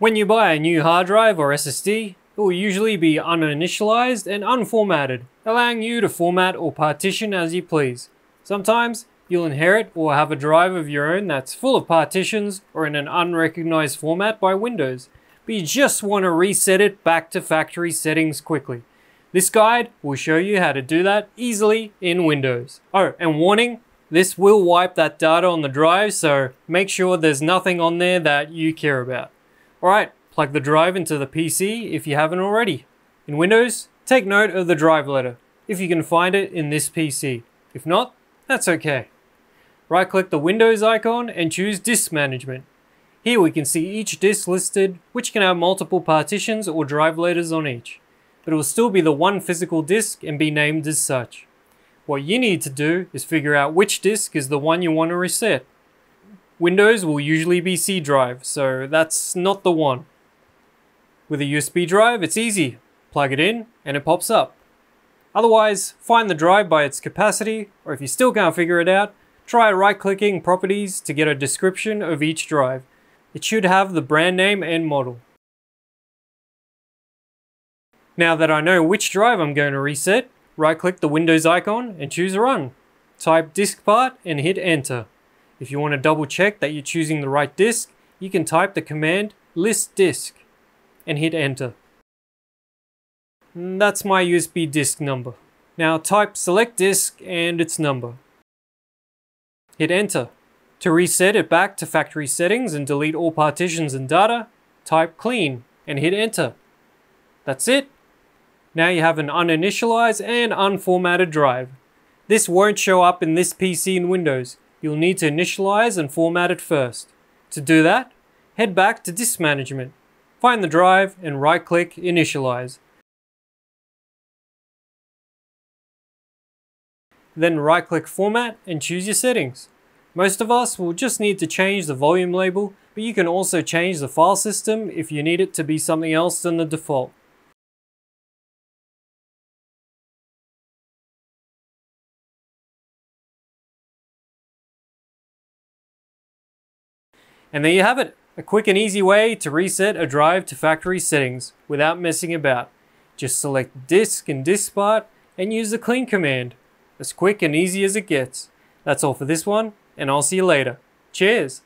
When you buy a new hard drive or SSD, it will usually be uninitialized and unformatted, allowing you to format or partition as you please. Sometimes you'll inherit or have a drive of your own that's full of partitions or in an unrecognized format by Windows, but you just want to reset it back to factory settings quickly. This guide will show you how to do that easily in Windows. Oh, and warning, this will wipe that data on the drive, so make sure there's nothing on there that you care about. Alright, plug the drive into the PC if you haven't already. In Windows, take note of the drive letter, if you can find it in this PC. If not, that's okay. Right click the Windows icon and choose Disk Management. Here we can see each disk listed, which can have multiple partitions or drive letters on each. But it will still be the one physical disk and be named as such. What you need to do is figure out which disk is the one you want to reset. Windows will usually be C drive, so that's not the one. With a USB drive, it's easy. Plug it in and it pops up. Otherwise, find the drive by its capacity, or if you still can't figure it out, try right-clicking Properties to get a description of each drive. It should have the brand name and model. Now that I know which drive I'm going to reset, right click the Windows icon and choose Run. Type Diskpart and hit enter. If you want to double check that you're choosing the right disk, you can type the command list disk and hit enter. Mm, that's my USB disk number. Now type select disk and its number. Hit enter. To reset it back to factory settings and delete all partitions and data, type clean and hit enter. That's it. Now you have an uninitialized and unformatted drive. This won't show up in this PC in Windows. You'll need to initialize and format it first. To do that, head back to Disk Management. Find the drive and right click Initialize. Then right click Format and choose your settings. Most of us will just need to change the volume label, but you can also change the file system if you need it to be something else than the default. And there you have it, a quick and easy way to reset a drive to factory settings without messing about. Just select disk and Diskpart and use the clean command. As quick and easy as it gets. That's all for this one, and I'll see you later. Cheers!